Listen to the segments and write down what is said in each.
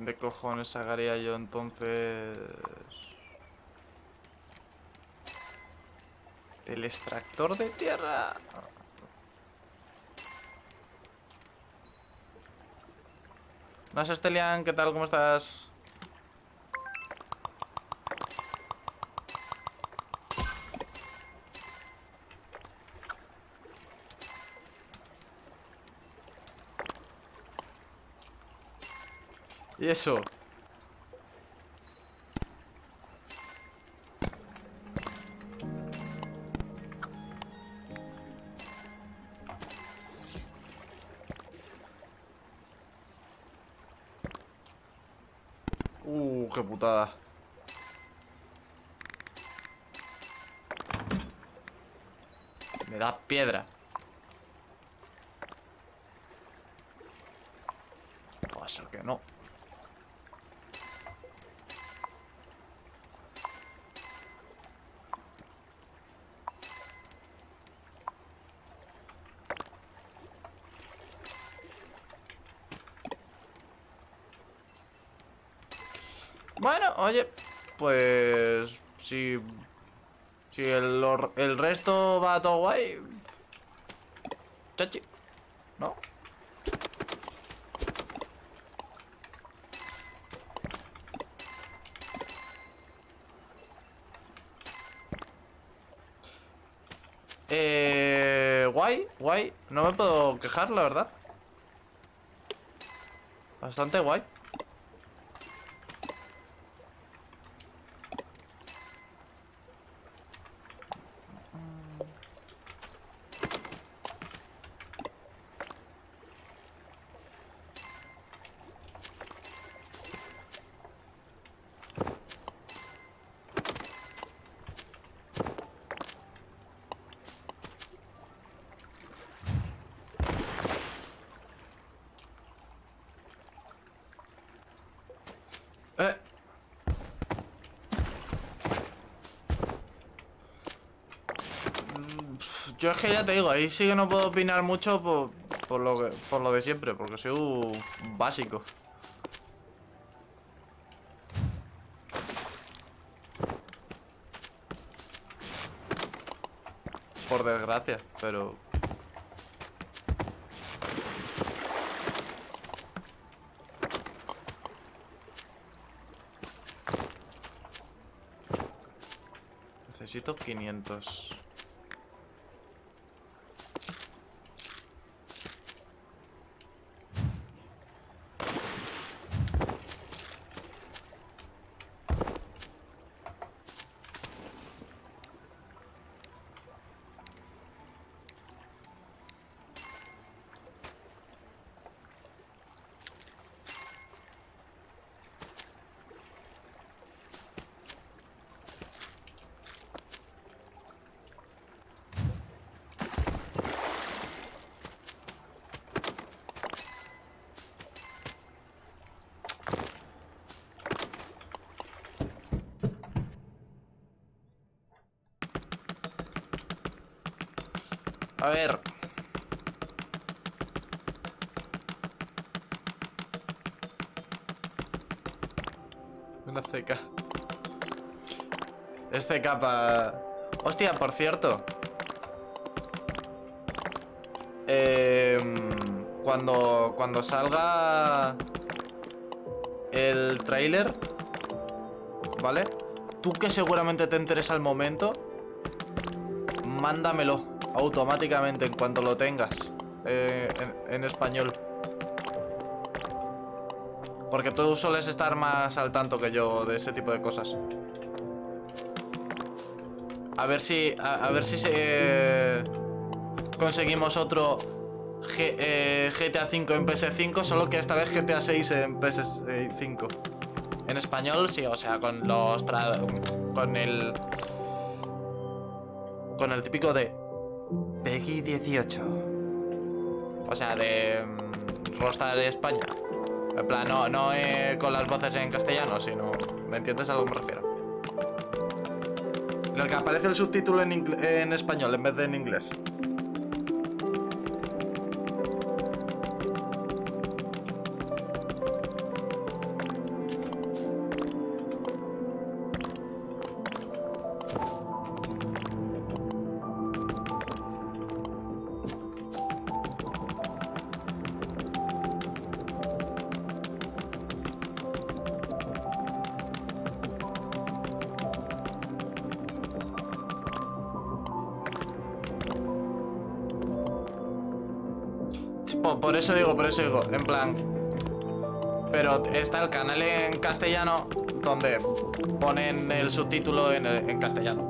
¿Dónde cojones sacaría yo entonces? El extractor de tierra. No sé, Stelian, ¿qué tal? ¿Cómo estás? ¿Y eso? Uh, qué putada. Me da piedra. Pasa que no. Bueno, oye, pues si si el, el resto va todo guay, chachi, ¿no? Eh, guay, guay. No me puedo quejar, la verdad. Bastante guay. Yo es que ya te digo, ahí sí que no puedo opinar mucho por, por lo, que, por lo de siempre, porque soy un básico. Por desgracia, pero... Necesito 500. A ver. Una CK. Es CK pa... Hostia, por cierto. Em, cuando, cuando salga el tráiler, ¿vale? Tú que seguramente te enteres al momento, mándamelo automáticamente en cuanto lo tengas eh, en, español. Porque tú sueles estar más al tanto que yo de ese tipo de cosas. A ver si. A, ver si se. conseguimos otro G- eh, GTA V en PS5, solo que esta vez GTA 6 en PS5. En español, sí, o sea, con los. tra- con el. Con el típico de. Peggy 18. O sea, de. mm, Rockstar de España. En plan, no, no eh, con las voces en castellano, sino. ¿Me entiendes a lo que me refiero? En el que aparece el subtítulo en, en español en vez de en inglés. Por, eso digo, por eso digo, en plan... Pero está el canal en castellano donde ponen el subtítulo en, en castellano.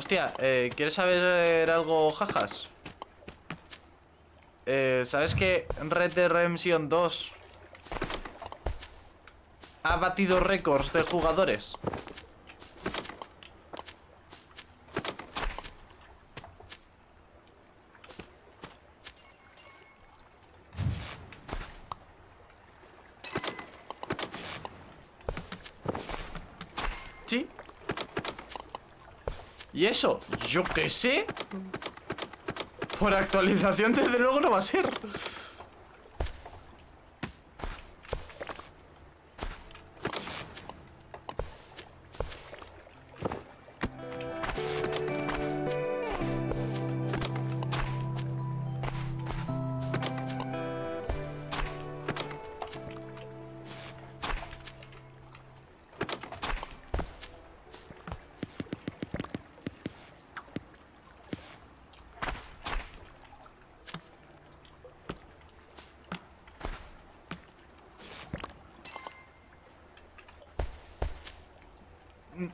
Hostia, eh, ¿quieres saber algo, jajas? Eh, ¿Sabes que Red Dead Redemption 2 ha batido récords de jugadores? Sí. ¿Y eso? Yo qué sé. Por actualización, desde luego, no va a ser.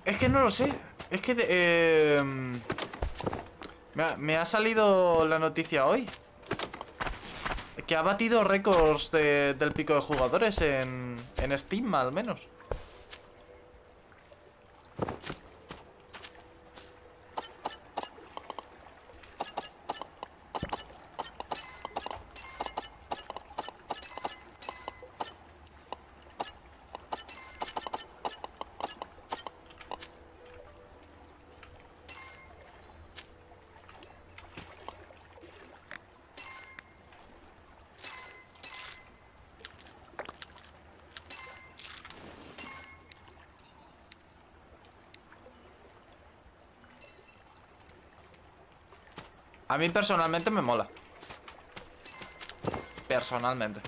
Es que no lo sé. Es que... eh, me, ha, me ha salido la noticia hoy. Que ha batido récords de- del pico de jugadores en, en Steam, al menos. A mí personalmente me mola. Personalmente.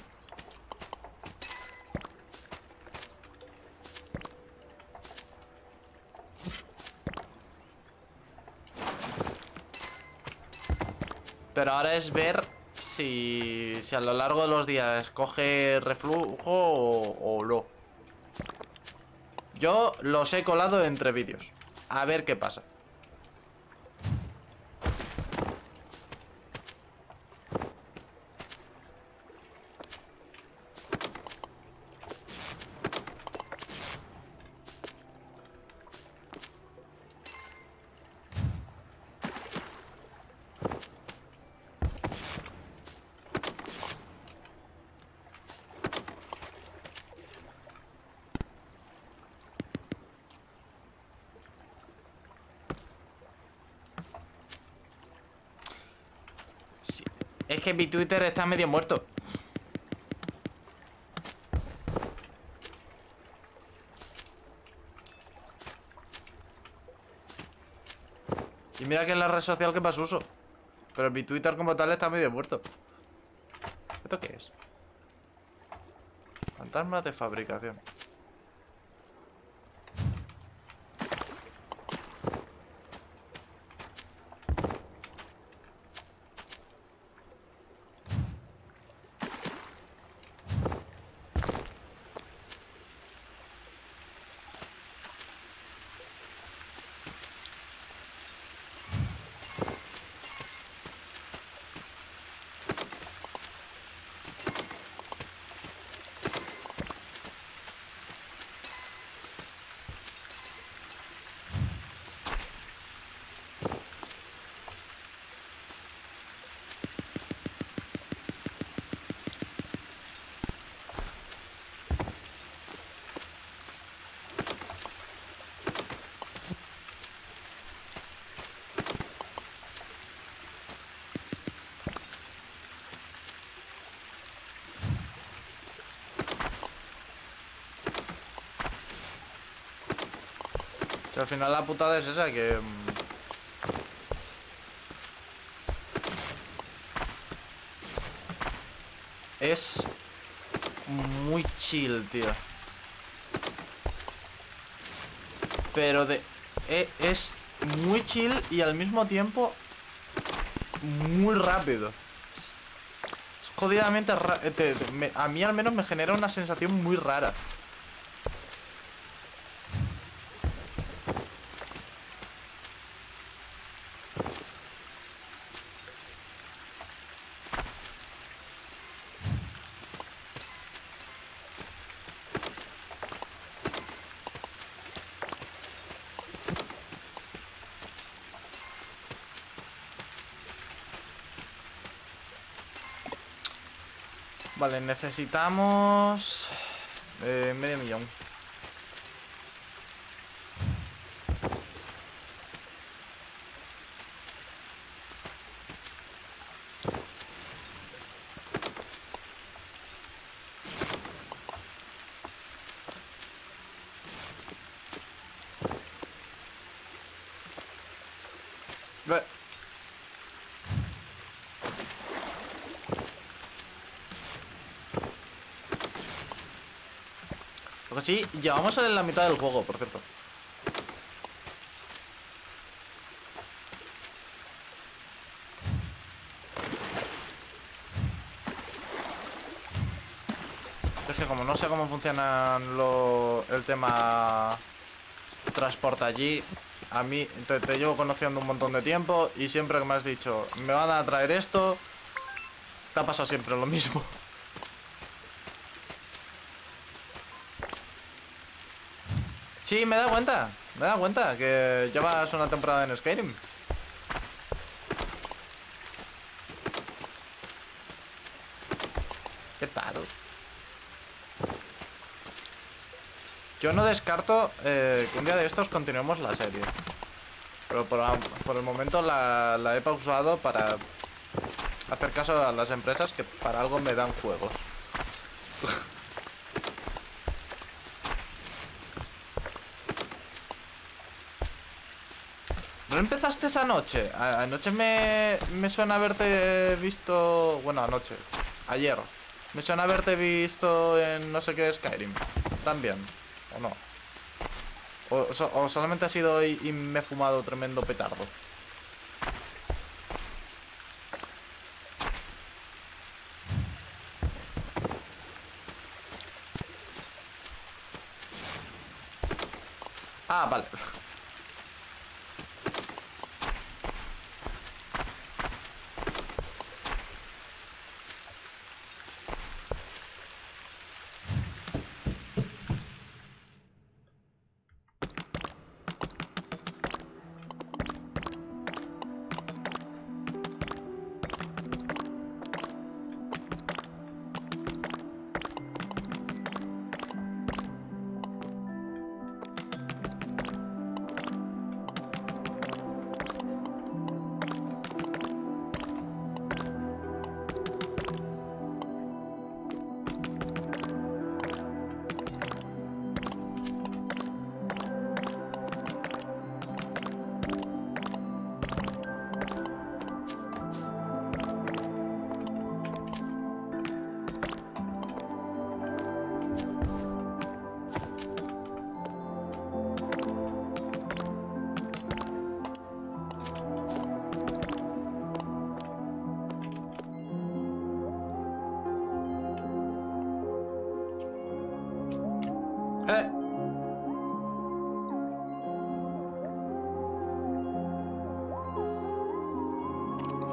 Pero ahora es ver si, si a lo largo de los días coge reflujo o, o no. Yo los he colado entre vídeos. A ver qué pasa. Sí. Es que mi Twitter está medio muerto. Y mira que es la red social que más uso. Pero mi Twitter como tal está medio muerto. ¿Esto qué es? Fantasmas de fabricación. Final la putada es esa, que... mm, Es muy chill, tío. Pero de... e- Es muy chill y al mismo tiempo muy rápido. Es jodidamente A mí al menos me genera una sensación muy rara. Vale, necesitamos... eh, medio millón. Que sí, llevamos en la mitad del juego, por cierto. Es que como no sé cómo funciona lo, el tema transporte allí, a mí te, te llevo conociendo un montón de tiempo y siempre que me has dicho, me van a traer esto, te ha pasado siempre lo mismo. Sí, me da cuenta. Me da cuenta que llevas una temporada en Skyrim. ¿Qué tal? Yo no descarto eh, que un día de estos continuemos la serie. Pero por, el momento la, la he pausado para hacer caso a las empresas que para algo me dan juegos. ¿No empezaste esa noche? Anoche me, me suena haberte visto... Bueno, anoche. Ayer. Me suena haberte visto en no sé qué Skyrim. También. ¿O no? O, o solamente ha sido hoy y me he fumado tremendo petardo. Ah, vale.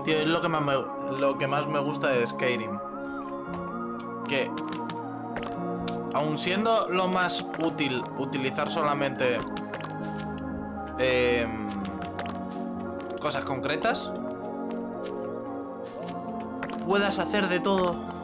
Tío, es lo que más me, lo que más me gusta de Skyrim. Que aun siendo lo más útil utilizar solamente em, cosas concretas, puedas hacer de todo.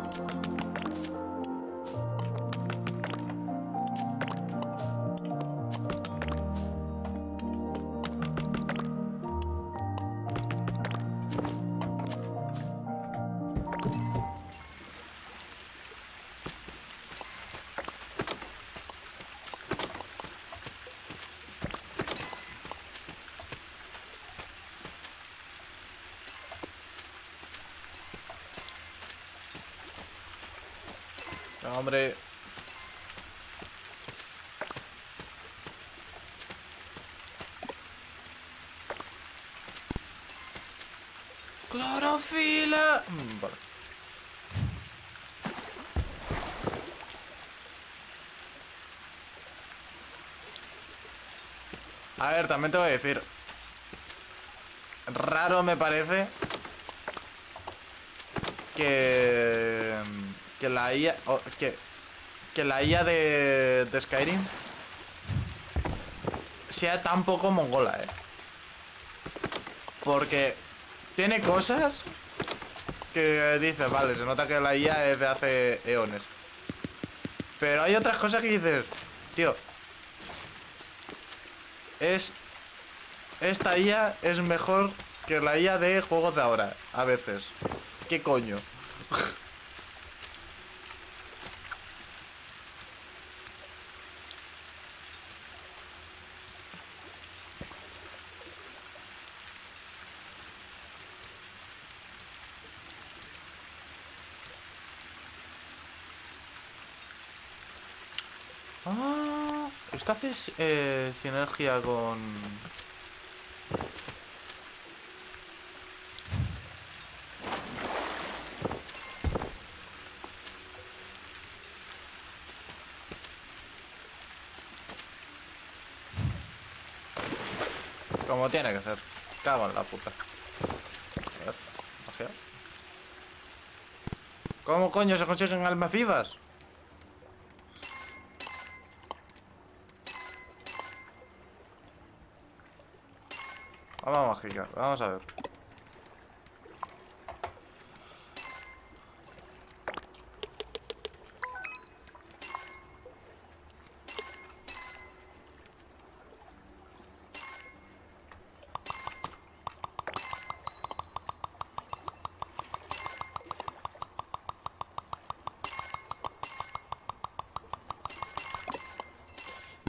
Hombre. Clorofila. Mm. A ver, también te voy a decir. Raro me parece que que la IA que que la IA de, de Skyrim sea tan poco mongola, eh. Porque tiene cosas que dices, vale, se nota que la IA es de hace eones. Pero hay otras cosas que dices, tío, es esta IA es mejor que la IA de juegos de ahora, a veces. ¿Qué coño? Ah, esto hace eh, sinergia con... Como tiene que ser. Cago en la puta. A ver. ¿Cómo coño se consiguen almas vivas? Vamos a ver.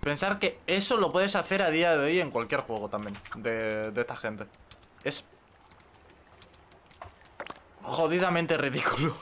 Pensar que eso lo puedes hacer a día de hoy en cualquier juego también de, esta gente. Es jodidamente ridículo.